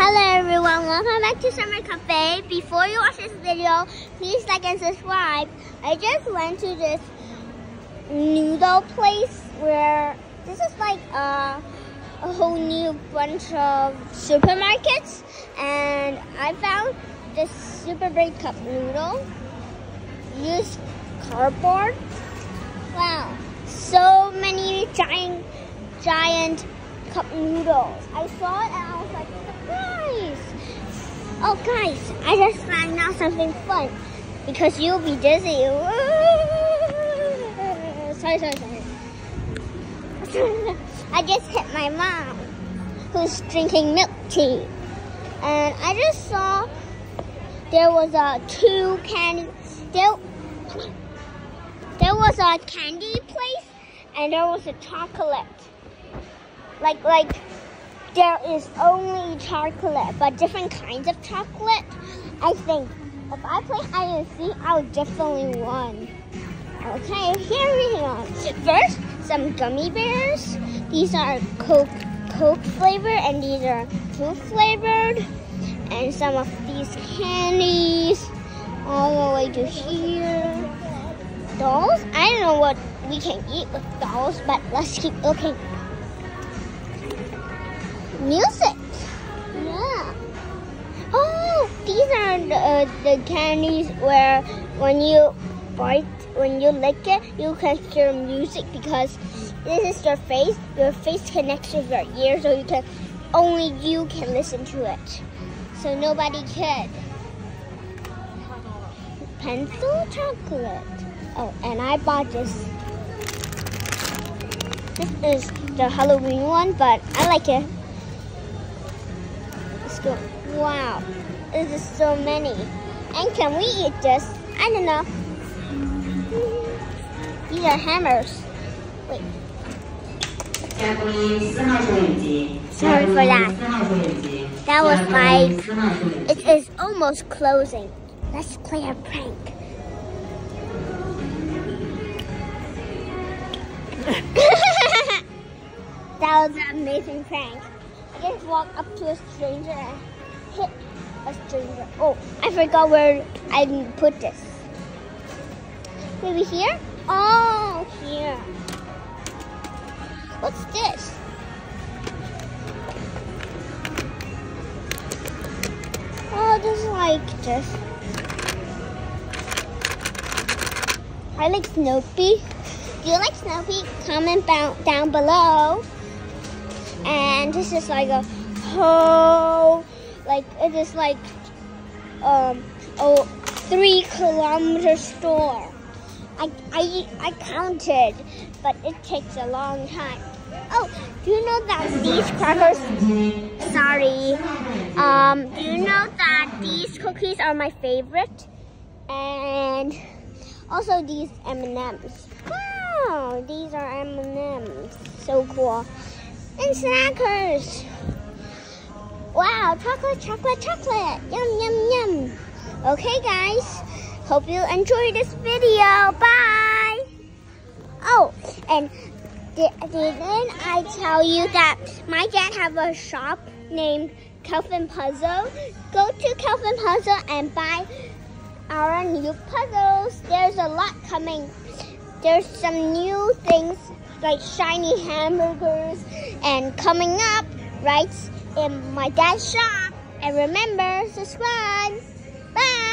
Hello everyone, welcome back to Summer Cafe. Before you watch this video, please like and subscribe. I just went to this noodle place where this is like a, a whole new bunch of supermarkets and I found this super big cup noodle. Use cardboard. Wow, so many giant, giant cup noodles. I saw it and I was like! Oh guys, I just found out something fun because you'll be dizzy. sorry, sorry, sorry. I just hit my mom who's drinking milk tea. And I just saw there was a two candy there there was a candy place and there was a chocolate like like there is only chocolate, but different kinds of chocolate. I think if I play hide and seek, I'll definitely win. Okay, here we go. First, some gummy bears. These are Coke Coke flavor, and these are fruit flavored. And some of these candies, all the way to here. Dolls. I don't know what we can eat with dolls, but let's keep looking music. Yeah. Oh, these are the, uh, the candies where when you bite, when you lick it, you can hear music because this is your face. Your face connects with your ear, so you can only you can listen to it. So nobody could. Pencil chocolate. Oh, and I bought this. This is the Halloween one, but I like it go. Wow, this is so many. And can we eat this? I don't know. These are hammers. Wait. Sorry for that. That was like, it is almost closing. Let's play a prank. that was an amazing prank. I just walk up to a stranger and hit a stranger. Oh, I forgot where I put this. Maybe here? Oh, here. What's this? Oh, just like this. I like Snoopy. Do you like Snoopy? Comment down below and this is like a whole like it is like um a three kilometer store. I I I counted, but it takes a long time. Oh, do you know that these crackers? Sorry. Um, do you know that these cookies are my favorite? And also these M&Ms. Wow, these are M&Ms. So cool and Snickers. Wow, chocolate, chocolate, chocolate. Yum, yum, yum. Okay, guys. Hope you enjoyed this video. Bye. Oh, and didn't I tell you that my dad have a shop named Kelvin Puzzle? Go to Kelvin Puzzle and buy our new puzzles. There's a lot coming. There's some new things like shiny hamburgers and coming up, right in my dad's shop. And remember, subscribe. Bye.